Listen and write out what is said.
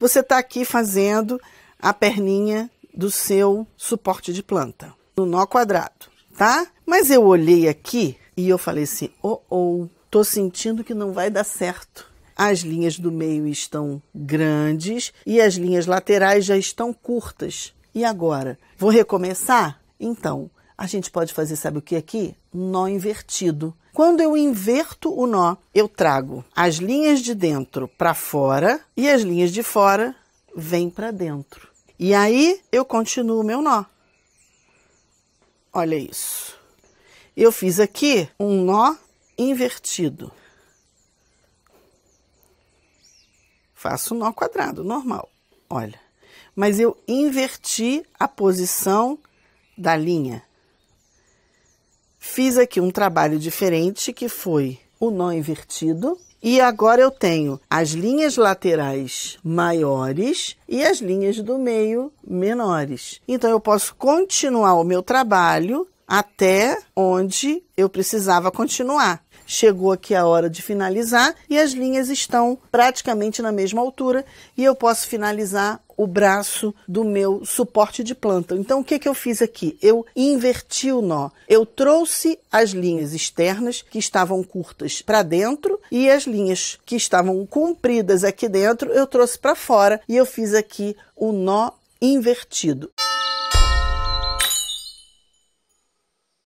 você está aqui fazendo a perninha do seu suporte de planta, no nó quadrado, tá? Mas eu olhei aqui e eu falei assim: oh, oh, tô sentindo que não vai dar certo. As linhas do meio estão grandes e as linhas laterais já estão curtas. E agora? Vou recomeçar? Então, a gente pode fazer, sabe o que aqui? Nó invertido. Quando eu inverto o nó, eu trago as linhas de dentro para fora e as linhas de fora vêm para dentro. E aí eu continuo o meu nó. Olha isso. Eu fiz aqui um nó invertido. Faço um nó quadrado, normal. Olha. Mas eu inverti a posição da linha. Fiz aqui um trabalho diferente que foi o nó invertido. E agora eu tenho as linhas laterais maiores e as linhas do meio menores. Então eu posso continuar o meu trabalho até onde eu precisava continuar. Chegou aqui a hora de finalizar e as linhas estão praticamente na mesma altura e eu posso finalizar o braço do meu suporte de planta. Então, o que, que eu fiz aqui? Eu inverti o nó. Eu trouxe as linhas externas que estavam curtas para dentro e as linhas que estavam compridas aqui dentro eu trouxe para fora e eu fiz aqui o nó invertido.